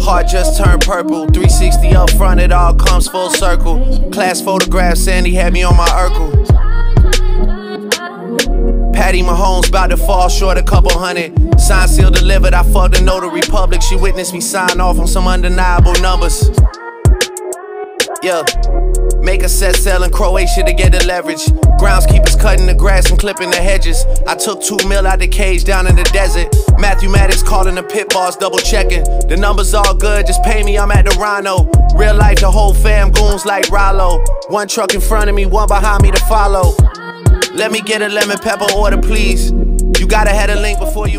Heart just turned purple. 360 up front, it all comes full circle. Class photograph, Sandy had me on my Urkel. Patty Mahomes about to fall short a couple hundred. Sign seal delivered, I fucked the notary public. She witnessed me sign off on some undeniable numbers. Yeah. Make a set sell in Croatia to get the leverage. Groundskeepers cutting the grass and clipping the hedges. I took two mil out the cage down in the desert. Matthew Maddox calling the pit boss, double checking. The numbers all good, just pay me, I'm at the Rhino. Real life, the whole fam goons like Rollo. One truck in front of me, one behind me to follow. Let me get a lemon pepper order, please. You gotta have a link before you.